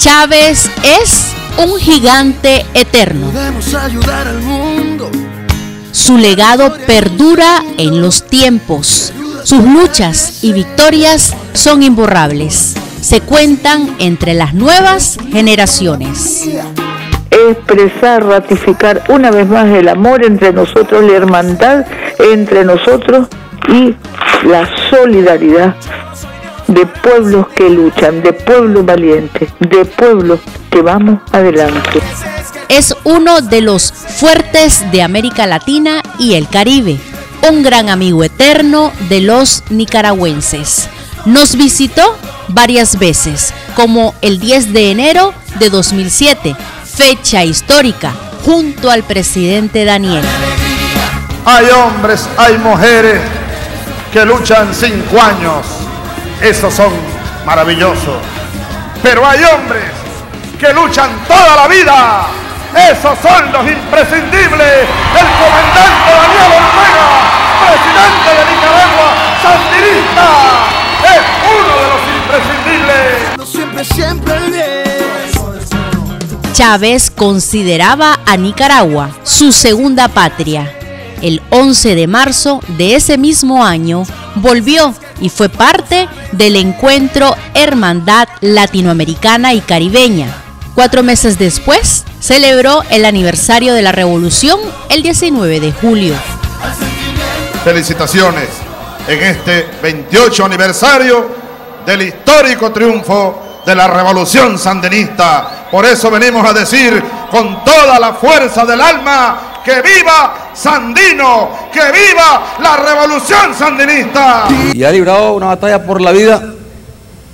Chávez es un gigante eterno. ayudar al mundo. Su legado perdura en los tiempos. Sus luchas y victorias son imborrables. Se cuentan entre las nuevas generaciones. Expresar, ratificar una vez más el amor entre nosotros, la hermandad entre nosotros y la solidaridad de pueblos que luchan, de pueblos valientes, de pueblos que vamos adelante. Es uno de los fuertes de América Latina y el Caribe, un gran amigo eterno de los nicaragüenses. Nos visitó varias veces, como el 10 de enero de 2007, fecha histórica, junto al presidente Daniel. Hay hombres, hay mujeres que luchan cinco años esos son maravillosos. Pero hay hombres que luchan toda la vida. Esos son los imprescindibles. El comandante Daniel Ortega, presidente de Nicaragua, sandinista, es uno de los imprescindibles. Siempre, siempre Chávez consideraba a Nicaragua su segunda patria. El 11 de marzo de ese mismo año volvió y fue parte del encuentro Hermandad Latinoamericana y Caribeña. Cuatro meses después, celebró el aniversario de la revolución el 19 de julio. Felicitaciones en este 28 aniversario del histórico triunfo de la revolución sandinista. Por eso venimos a decir con toda la fuerza del alma que viva Sandino, que viva la revolución sandinista. Y ha librado una batalla por la vida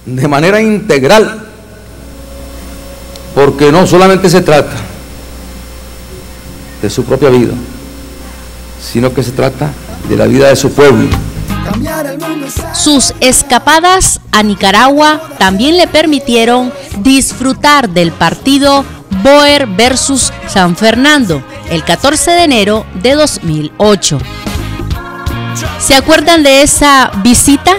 de manera integral, porque no solamente se trata de su propia vida, sino que se trata de la vida de su pueblo. Sus escapadas a Nicaragua también le permitieron disfrutar del partido Boer versus San Fernando el 14 de enero de 2008. ¿Se acuerdan de esa visita?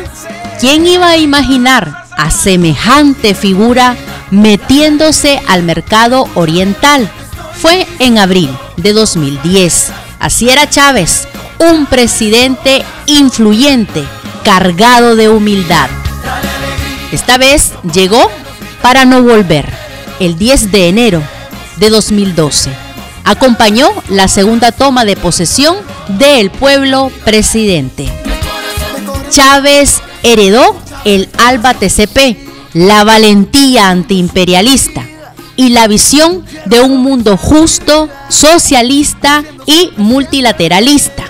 ¿Quién iba a imaginar a semejante figura metiéndose al mercado oriental? Fue en abril de 2010. Así era Chávez, un presidente influyente, cargado de humildad. Esta vez llegó para no volver, el 10 de enero de 2012. Acompañó la segunda toma de posesión del pueblo presidente. Chávez heredó el ALBA TCP, la valentía antiimperialista y la visión de un mundo justo, socialista y multilateralista.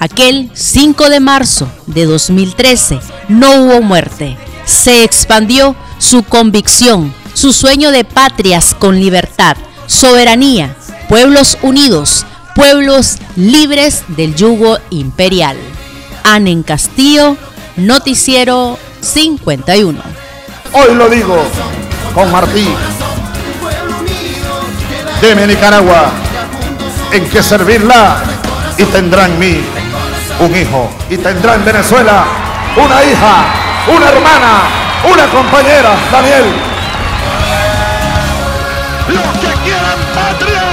Aquel 5 de marzo de 2013 no hubo muerte. Se expandió su convicción, su sueño de patrias con libertad, soberanía, pueblos unidos, pueblos libres del yugo imperial. Anen Castillo, Noticiero 51. Hoy lo digo con Martí. Deme Nicaragua en que servirla y tendrá en mí un hijo y tendrá en Venezuela una hija, una hermana, una compañera, Daniel. Los que quieran patria.